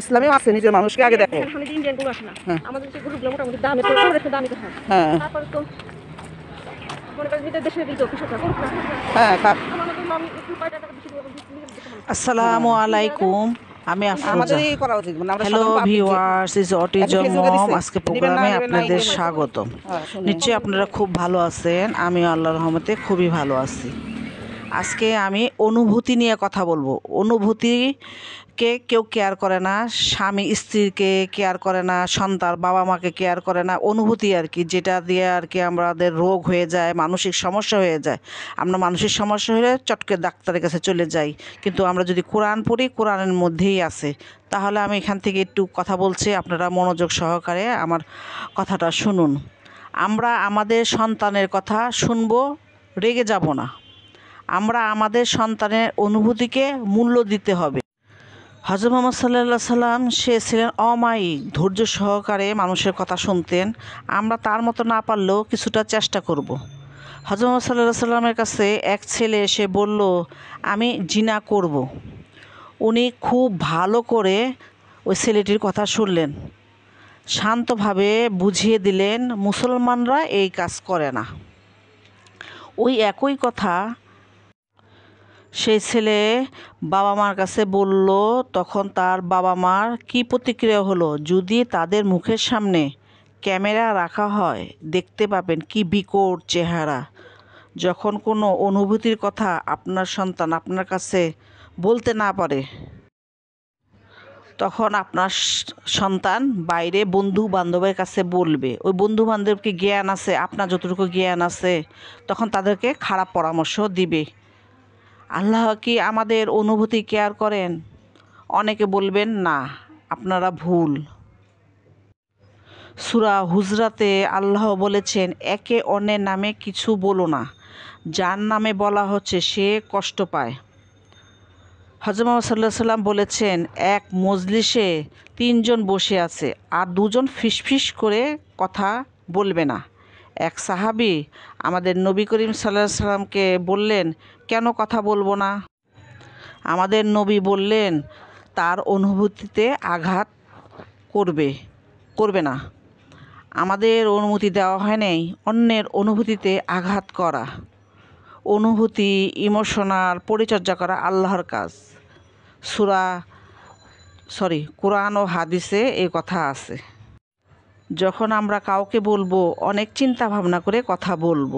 ইসলামী আছে নিজের মানুষকে আগে দেখো। হ্যাঁ। আমাদের যে গরুগুলো মোটামুটি দামে তো আমাদের তো তো হ্যাঁ। তারপরে তো হ্যাঁ। আসসালামু আলাইকুম। আমি Afroza. Hello viewers is autism ফেসবুকে আজকে প্রোগ্রামে আপনাদের স্বাগত নিশ্চয়ই আপনারা খুব ভালো আছেন। আমি আল্লাহর রহমতে খুবই ভালো আছি। আজকে আমি অনুভূতি নিয়ে কথা বলব। অনুভূতিকে কেউ কেয়ার করে না, স্বামী স্ত্রীকে কেয়ার করে না, সন্তান বাবা মাকে কেয়ার করে না। অনুভূতি আর কি, যেটা দিয়ে আর কি আমাদের রোগ হয়ে যায়, মানসিক সমস্যা হয়ে যায়। আমরা মানসিক সমস্যা হলে চটকে ডাক্তারের কাছে চলে যাই। কিন্তু আমরা যদি কোরআন পড়ি, কোরআনের মধ্যেই আছে। তাহলে আমি এখান থেকে একটু কথা বলছি, আপনারা মনোযোগ সহকারে আমার কথাটা শুনুন। আমরা আমাদের সন্তানের কথা শুনব, রেগে যাব না। আমরা আমাদের সন্তানের অনুভূতিকে মূল্য দিতে হবে হজরত মোহাম্মদ সাল্লাহ সাল্লাম সে ছিলেন অমায়িক, ধৈর্য সহকারে মানুষের কথা শুনতেন আমরা তার মতো না পারলেও কিছুটা চেষ্টা করব। হজরত মোহাম্মদ সাল্লাহ সাল্লামের কাছে এক ছেলে এসে বলল, আমি জিনা করব। উনি খুব ভালো করে ওই ছেলেটির কথা শুনলেন শান্তভাবে বুঝিয়ে দিলেন, মুসলমানরা এই কাজ করে না ওই একই কথা সেই ছেলে বাবা মার কাছে বলল, তখন তার বাবা মার কি প্রতিক্রিয়া হলো? যদি তাদের মুখের সামনে ক্যামেরা রাখা হয়, দেখতে পাবেন কি বিকট চেহারা। যখন কোনো অনুভূতির কথা আপনার সন্তান আপনার কাছে বলতে না পারে, তখন আপনার সন্তান বাইরে বন্ধু বান্ধবের কাছে বলবে। ওই বন্ধু বান্ধবকে জ্ঞান আছে, আপনার যতটুকু জ্ঞান আছে, তখন তাদেরকে খারাপ পরামর্শ দিবে। আল্লাহ কি আমাদের অনুভূতি কেয়ার করেন? অনেকে বলবেন, না, আপনারা ভুল। সুরা হুজরাতে আল্লাহ বলেছেন, একে অন্যের নামে কিছু বলো না। যার নামে বলা হচ্ছে, সে কষ্ট পায়। মোহাম্মদ সাল্লাহ সাল্লাম বলেছেন, এক মজলিসে তিনজন বসে আছে, আর দুজন ফিসফিস করে কথা বলবে না। এক সাহাবি আমাদের নবী করিম সাল্লাহ সাল্লামকে বললেন, কেন কথা বলব না? আমাদের নবী বললেন, তার অনুভূতিতে আঘাত করবে করবে না। আমাদের অনুমতি দেওয়া হয় নাই, অন্যের অনুভূতিতে আঘাত করা। অনুভূতি, ইমোশনাল পরিচর্যা করা আল্লাহর কাজ। সুরা, সরি, কোরআন ও হাদিসে এই কথা আছে। যখন আমরা কাউকে বলব অনেক চিন্তা ভাবনা করে কথা বলব।